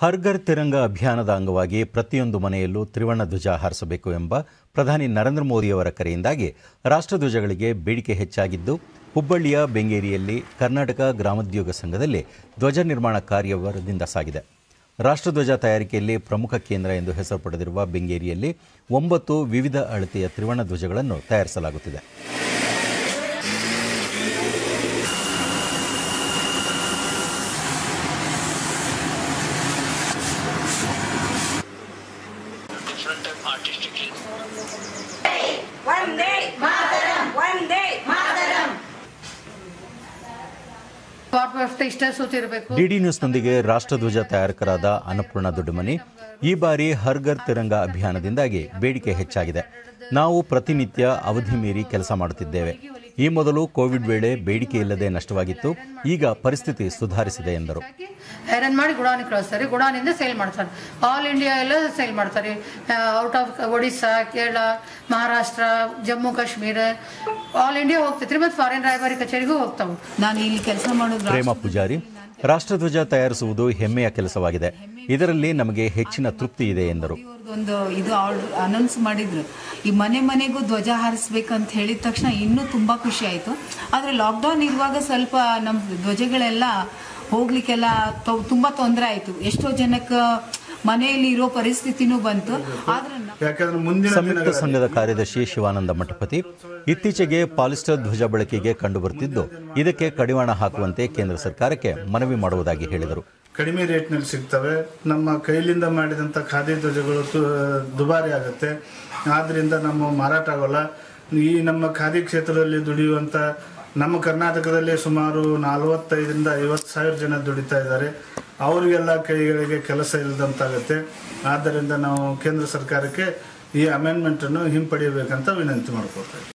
ಹರ್ಘರ್ ತಿರಂಗ ಅಭಿಯಾನದ ಅಂಗವಾಗಿ ಪ್ರತಿಯೊಂದು ಮನೆಯಲ್ಲೂ ತ್ರಿವರ್ಣ ಧ್ವಜ ಹಾರಿಸಬೇಕು ಎಂಬ ಪ್ರಧಾನಿ ನರೇಂದ್ರ ಮೋದಿಯವರ ಕರೆಯಿಂದಾಗಿ ರಾಷ್ಟ್ರಧ್ವಜಗಳಿಗೆ ಬೇಡಿಕೆ ಹೆಚ್ಚಾಗಿದ್ದು, ಹುಬ್ಬಳ್ಳಿಯ ಬೆಂಗೇರಿಯಲ್ಲಿ ಕರ್ನಾಟಕ ಗ್ರಾಮೋದ್ಯೋಗ ಸಂಘದಲ್ಲಿ ಧ್ವಜ ನಿರ್ಮಾಣ ಕಾರ್ಯ ವರದಿಂದ ಸಾಗಿದೆ ರಾಷ್ಟ್ರಧ್ವಜ ತಯಾರಿಕೆಯಲ್ಲಿ ಪ್ರಮುಖ ಕೇಂದ್ರ ಎಂದು ಹೆಸರು ಪಡೆದಿರುವ ಬೆಂಗೇರಿಯಲ್ಲಿ ಒಂಬತ್ತು ವಿವಿಧ ಅಳತೆಯ ತ್ರಿವರ್ಣ ಧ್ವಜಗಳನ್ನು ತಯಾರಿಸಲಾಗುತ್ತಿದೆ. Artistically. ಒಂದೇ ಮಾತರಂ ಡಿಡಿ ನ್ಯೂಸ್ನೊಂದಿಗೆ ರಾಷ್ಟ್ರಧ್ವಜ ತಯಾರಕರಾದ ಅನ್ನಪೂರ್ಣ ದೊಡ್ಡಮನಿ ಈ ಬಾರಿ ಹರ್ಗರ್ ತಿರಂಗ ಅಭಿಯಾನದಿಂದಾಗಿ ಬೇಡಿಕೆ ಹೆಚ್ಚಾಗಿದೆ ನಾವು ಪ್ರತಿನಿತ್ಯ ಅವಧಿ ಮೀರಿ ಕೆಲಸ ಮಾಡುತ್ತಿದ್ದೇವೆ ಈ ಮೊದಲು ಕೋವಿಡ್ ವೇಳೆ ಬೇಡಿಕೆ ಇಲ್ಲದೆ ನಷ್ಟವಾಗಿತ್ತು ಈಗ ಪರಿಸ್ಥಿತಿ ಸುಧಾರಿಸಿದೆ ಎಂದರು. ಐರನ್ ಮಾಡಿ ಗುಡಾನಿಗೆ ಕಳಿಸ್ತಾರೆ ಗುಡಾನಿಂದ ಸೇಲ್ ಮಾಡ್ತಾರೆ. ಆಲ್ ಇಂಡಿಯಾ ಎಲ್ಲ ಸೇಲ್ ಮಾಡ್ತಾರೆ. Out of Odisha Kerala Maharashtra Jammu Kashmir all India ಹೋಗ್ತೈತ್ರಿ ಮತ್ತು ಫಾರಿನ್ ರಾಯಭಾರಿ ಕಚೇರಿಗೂ ಹೋಗ್ತಾವೆ. ನಾನು ಇಲ್ಲಿ ಕೆಲಸ ಮಾಡೋದು ಪ್ರೇಮ ಪೂಜಾರಿ. ರಾಷ್ಟ್ರಧ್ವಜ ತಯಾರಿಸುವುದು ಹೆಮ್ಮೆಯ ಕೆಲಸವಾಗಿದೆ. ಇದರಲ್ಲಿ ನಮಗೆ ಹೆಚ್ಚಿನ ತೃಪ್ತಿ ಇದೆ ಎಂದರು. ಒಂದು ಇದು ಅನೌನ್ಸ್ ಮಾಡಿದ್ರು. ಈ ಮನೆ ಮನೆಗೂ ಧ್ವಜ ಹಾರಿಸ್ಬೇಕಂತ ಹೇಳಿದ ತಕ್ಷಣ ಇನ್ನೂ ತುಂಬಾ ಖುಷಿ ಆಯ್ತು. ಆದ್ರೆ ಲಾಕ್ಡೌನ್ ಇರುವಾಗ ಸ್ವಲ್ಪ ನಮ್ಮ ಧ್ವಜಗಳೆಲ್ಲ ಹೋಗ್ಲಿಕ್ಕೆಲ್ಲ ತುಂಬಾ ತೊಂದರೆ ಆಯ್ತು. ಎಷ್ಟೋ ಜನಕ್ಕೆ ಮನೆಯಲ್ಲಿ ಇರೋ ಪರಿಸ್ಥಿತಿನೂ ಬಂತು. ಆದ್ರೆ ಮುಂದಿನ ಸಂಯುಕ್ತ ಸಂಘದ ಕಾರ್ಯದರ್ಶಿ ಶಿವಾನಂದ ಮಠಪತಿ ಇತ್ತೀಚೆಗೆ ಪಾಲಿಸ್ಟರ್ ಧ್ವಜ ಬಳಕೆಗೆ ಕಂಡುಬರುತ್ತಿದ್ದು ಇದಕ್ಕೆ ಕಡಿವಾಣ ಹಾಕುವಂತೆ ಕೇಂದ್ರ ಸರ್ಕಾರಕ್ಕೆ ಮನವಿ ಮಾಡುವುದಾಗಿ ಹೇಳಿದರು. ಕಡಿಮೆ ರೇಟ್ನಲ್ಲಿ ಸಿಗ್ತವೆ. ನಮ್ಮ ಕೈಲಿಂದ ಮಾಡಿದಂಥ ಖಾದಿ ಧ್ವಜಗಳು ದುಬಾರಿ ಆಗುತ್ತೆ. ಆದ್ದರಿಂದ ನಮ್ಮ ಮಾರಾಟ ಆಗೋಲ್ಲ. ಈ ನಮ್ಮ ಖಾದಿ ಕ್ಷೇತ್ರದಲ್ಲಿ ದುಡಿಯುವಂಥ ನಮ್ಮ ಕರ್ನಾಟಕದಲ್ಲಿ ಸುಮಾರು ನಲವತ್ತೈದರಿಂದ ಐವತ್ತು ಸಾವಿರ ಜನ ದುಡಿತಾ ಇದ್ದಾರೆ. ಅವರಿಗೆಲ್ಲ ಕೈಗಳಿಗೆ ಕೆಲಸ ಇಲ್ಲದಂತಾಗುತ್ತೆ ಆದ್ದರಿಂದ ನಾವು ಕೇಂದ್ರ ಸರ್ಕಾರಕ್ಕೆ ಈ ಅಮೆಂಡ್ಮೆಂಟನ್ನು ಹಿಂಪಡೆಯಬೇಕಂತ ವಿನಂತಿ ಮಾಡ್ಕೊಳ್ತಾ ಇದ್ದೀವಿ.